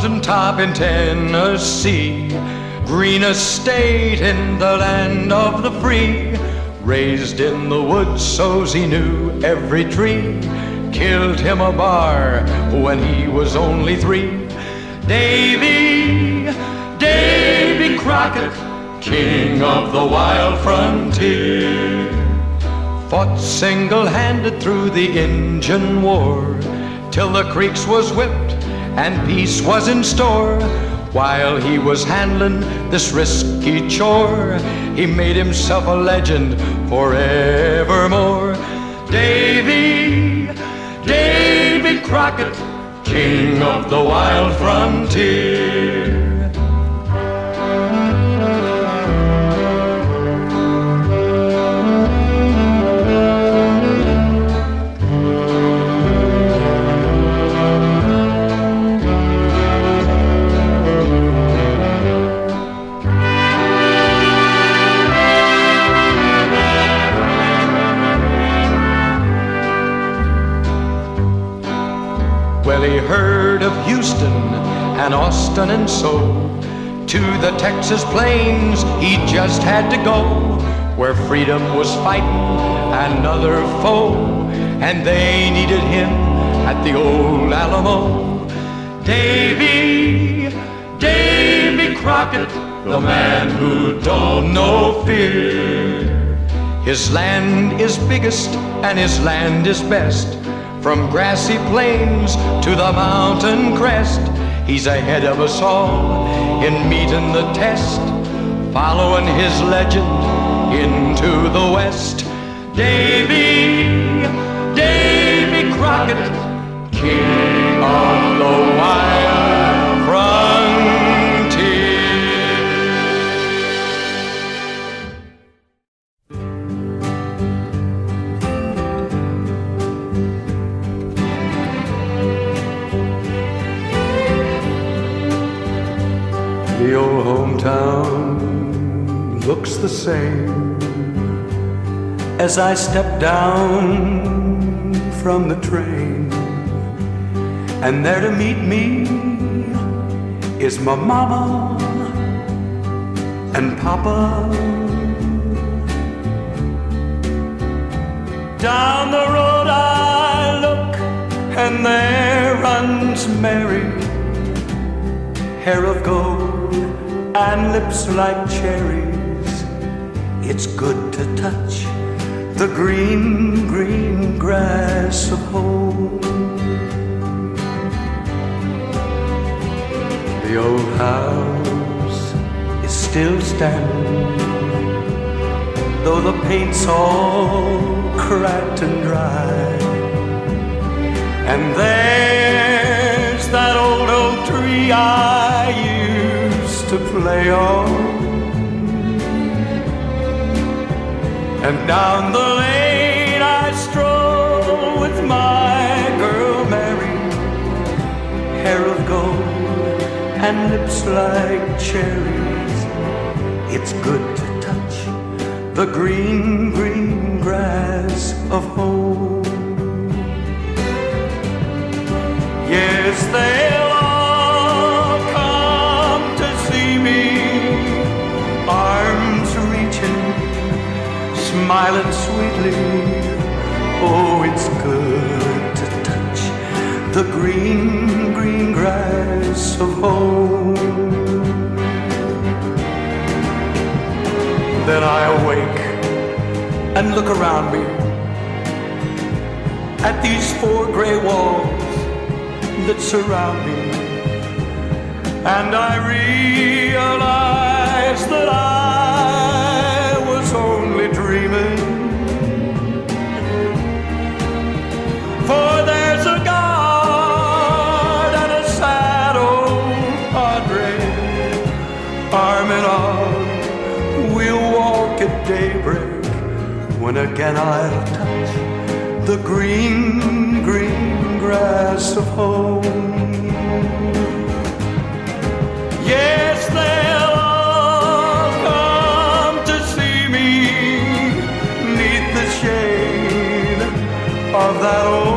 mountaintop in Tennessee, green estate in the land of the free. Raised in the woods so's he knew every tree. Killed him a bar when he was only three. Davy, Davy Crockett, king of the wild frontier. Fought single-handed through the Injun War, till the creeks was whipped and peace was in store. While he was handling this risky chore, he made himself a legend forevermore. Davy, Davy Crockett, king of the wild frontier. Heard of Houston and Austin and so to the Texas plains he just had to go where freedom was fighting another foe and they needed him at the old Alamo. Davy, Davy Crockett, the man who don't know fear. His land is biggest and his land is best. From grassy plains to the mountain crest, he's ahead of us all in meeting the test, following his legend into the west. Davy, Davy Crockett, king of the wild frontier. Looks the same as I step down from the train. And there to meet me is my mama and papa. Down the road I look, and there runs Mary hair of gold and lips like cherries. It's good to touch the green, green grass of home. The old house is still standing, though the paint's all cracked and dry. And there's that old oak tree I used to play on. And down the lane I stroll with my girl Mary, hair of gold and lips like cherries. It's good to touch the green, green grass of home. Yes, they'll of home. Then I awake and look around me at these four gray walls that surround me. And I realize that I when again I'll touch the green, green grass of home. Yes, they'll all come to see me neath the shade of that old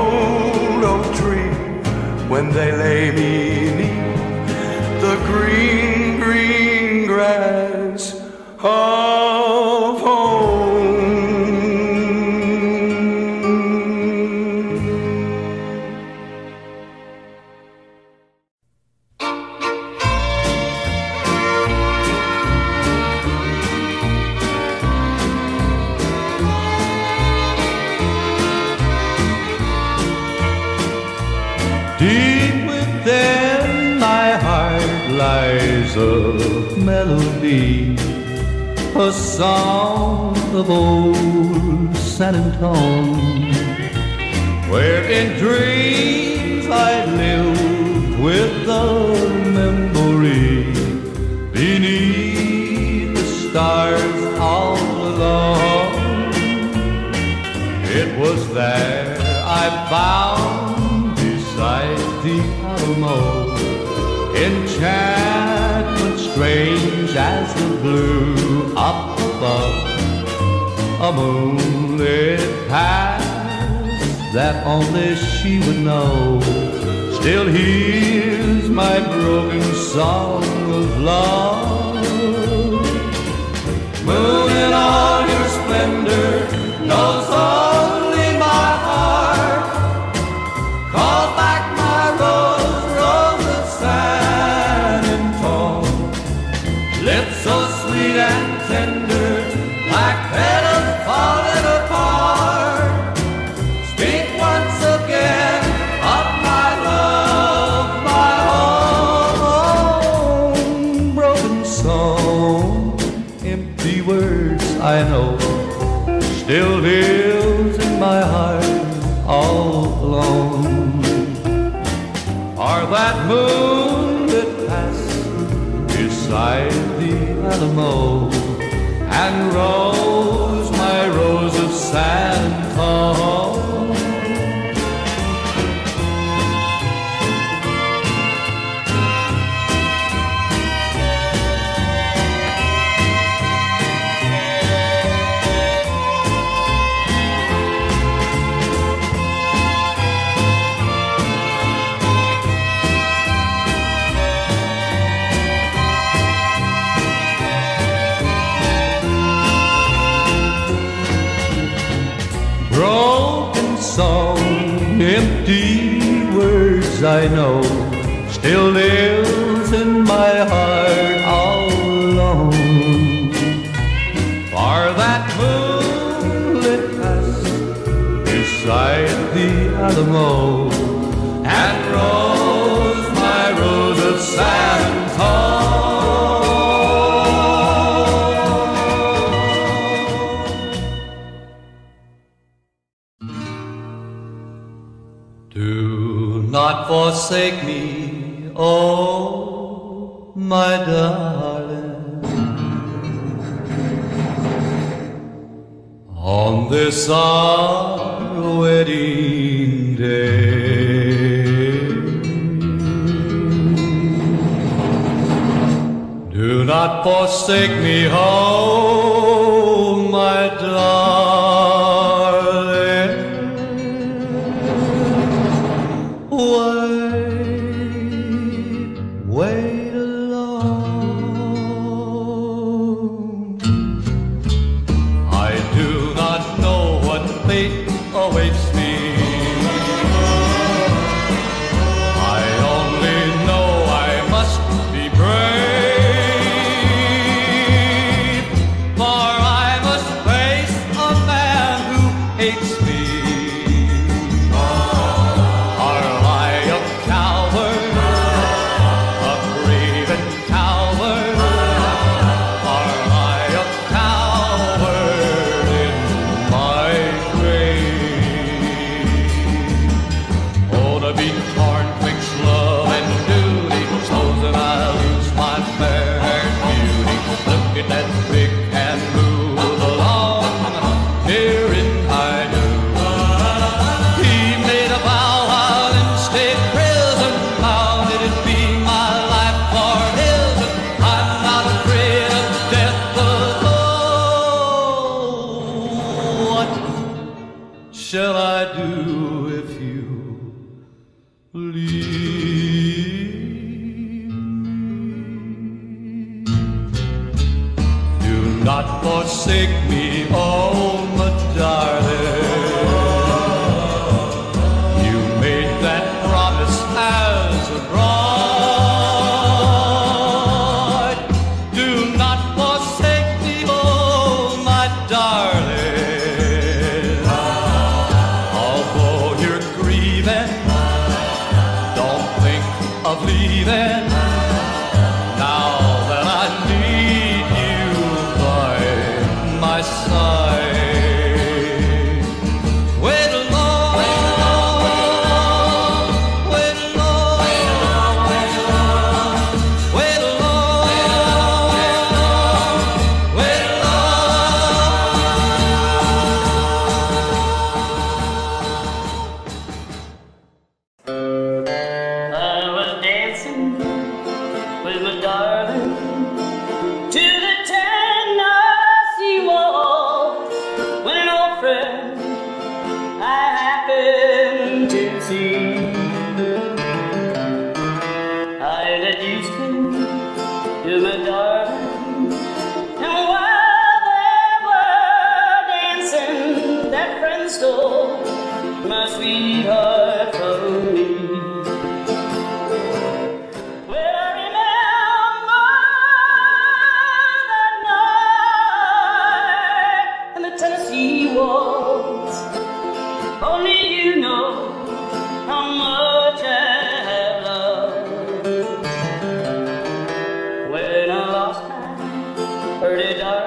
lies a melody, a song of old San Antone, where in dreams I lived with the memory beneath the stars all alone. It was there I found beside the Alamo. Enchantment strange as the blue up above. A moonlit path that only she would know. Still hears my broken song of love. Moon in all your splendor I know. Still there forsake me, oh my darling. On this our wedding day, do not forsake me, oh. shall I do if you leave? I happened to see. Loved. When